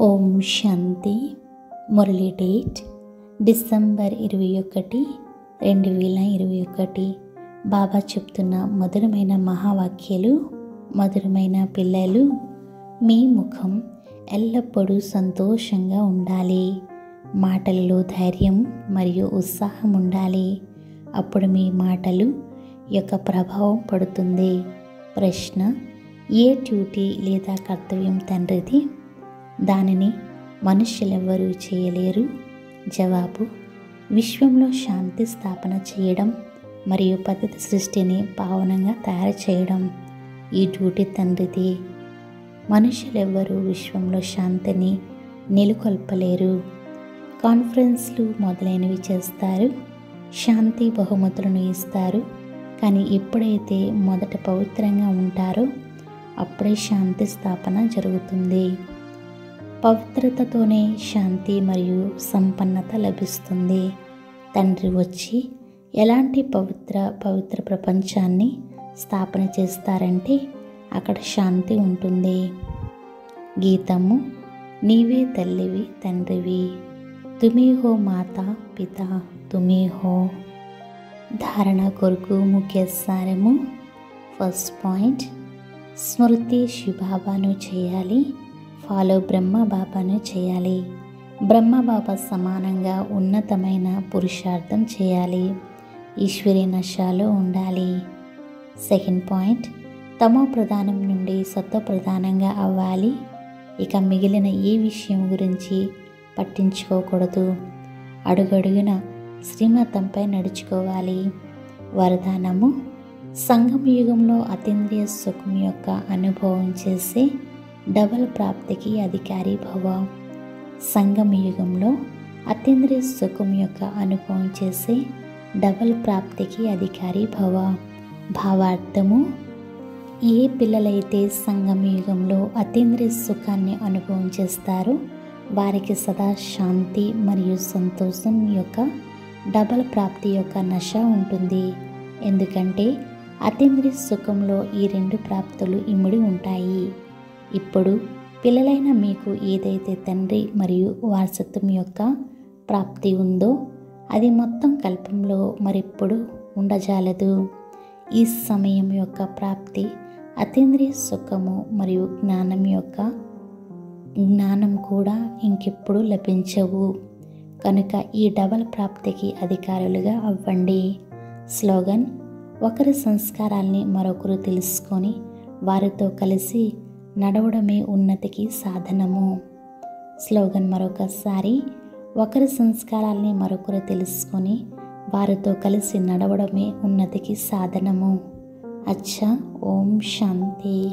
ఓం శాంతి. Murli date December ఇరవై ఒకటి రెండు వేల ఇరవై ఒకటి. బాబా చెప్తున్న మధురమైన మహావాక్యాలు మధురమైన పిల్లలు మీ ముఖం ఎల్లప్పుడూ సంతోషంగా ఉండాలి. మాటలలో ధైర్యం మరియు ఉత్సాహం ఉండాలి. అప్పుడు మీ మాటలు యొక్క ప్రభావం పడుతుంది. ప్రశ్న ఏ డ్యూటీ లేదా కర్తవ్యం తండ్రిది? దానిని మనుష్యులెవ్వరూ చేయలేరు. జవాబు విశ్వంలో శాంతి స్థాపన చేయడం మరియు పద్ధతి సృష్టిని పావనంగా తయారు చేయడం. ఈ డ్యూటీ తండ్రిది. మనుషులెవ్వరూ విశ్వంలో శాంతిని నెలకొల్పలేరు. కాన్ఫరెన్స్లు మొదలైనవి చేస్తారు. శాంతి బహుమతులను ఇస్తారు. కానీ ఎప్పుడైతే మొదట పవిత్రంగా ఉంటారో అప్పుడే శాంతి స్థాపన జరుగుతుంది. పవిత్రతతోనే శాంతి మరియు సంపన్నత లభిస్తుంది. తండ్రి వచ్చి ఎలాంటి పవిత్ర పవిత్ర ప్రపంచాన్ని స్థాపన చేస్తారంటే అక్కడ శాంతి ఉంటుంది. గీతము నీవే తల్లివి తండ్రివి తుమి హో మాత పిత తుమి హో ధారణ కొరకు ముఖ్య సారము ఫస్ట్ పాయింట్ స్మృతి శిబాబాను చేయాలి. ఫాలో బ్రహ్మ బాబాను చేయాలి. బ్రహ్మ బాబా సమానంగా ఉన్నతమైన పురుషార్థం చేయాలి. ఈశ్వరి నశాలో ఉండాలి. సెకండ్ పాయింట్ తమో ప్రధానం నుండి సత్వ ప్రధానంగా అవ్వాలి. ఇక మిగిలిన ఏ విషయం గురించి పట్టించుకోకూడదు. అడుగడుగున శ్రీమతంపై నడుచుకోవాలి. వరదానము సంఘం యుగంలో అతీంద్రియ సుఖం యొక్క అనుభవం చేసే డబల్ ప్రాప్తికి అధికారి భవ. సంగమ యుగంలో అతీంద్రియ సుఖం యొక్క అనుభవం చేసే డబల్ ప్రాప్తికి అధికారి భవ. భావార్థము ఏ పిల్లలైతే సంగమ యుగంలో అతీంద్రియ సుఖాన్ని అనుభవం చేస్తారో వారికి సదా శాంతి మరియు సంతోషం యొక్క డబల్ ప్రాప్తి యొక్క నశ ఉంటుంది. ఎందుకంటే అతీంద్రియ సుఖంలో ఈ రెండు ప్రాప్తులు ఇమిడి ఉంటాయి. ఇప్పుడు పిల్లలైన మీకు ఏదైతే తండ్రి మరియు వారసత్వం యొక్క ప్రాప్తి ఉందో అది మొత్తం కల్పంలో మరెప్పుడు ఉండజాలదు. ఈ సమయం యొక్క ప్రాప్తి అతీంద్రియ సుఖము మరియు జ్ఞానం యొక్క జ్ఞానం కూడా ఇంకెప్పుడు లభించవు. కనుక ఈ డబల్ ప్రాప్తికి అధికారులుగా అవ్వండి. స్లోగన్ ఒకరి సంస్కారాల్ని మరొకరు తెలుసుకొని వారితో కలిసి నడవడమే ఉన్నతికి సాధనము. స్లోగన్ మరొకసారి ఒకరి సంస్కారాల్ని మరొకరు తెలుసుకొని వారితో కలిసి నడవడమే ఉన్నతికి సాధనము. అచ్చా ఓం శాంతి.